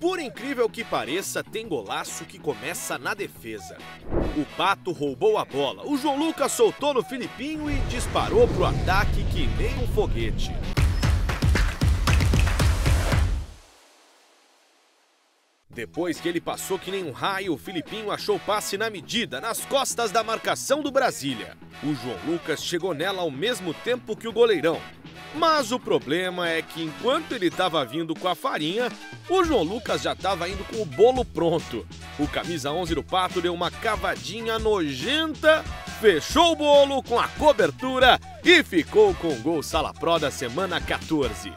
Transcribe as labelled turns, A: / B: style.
A: Por incrível que pareça, tem golaço que começa na defesa. O Pato roubou a bola, o João Lucas soltou no Filipinho e disparou pro ataque que nem um foguete. Depois que ele passou que nem um raio, o Filipinho achou passe na medida, nas costas da marcação do Brasília. O João Lucas chegou nela ao mesmo tempo que o goleirão. Mas o problema é que enquanto ele estava vindo com a farinha, o João Lucas já estava indo com o bolo pronto. O camisa 11 do Pato deu uma cavadinha nojenta, fechou o bolo com a cobertura e ficou com o gol Sala Pro da semana 14.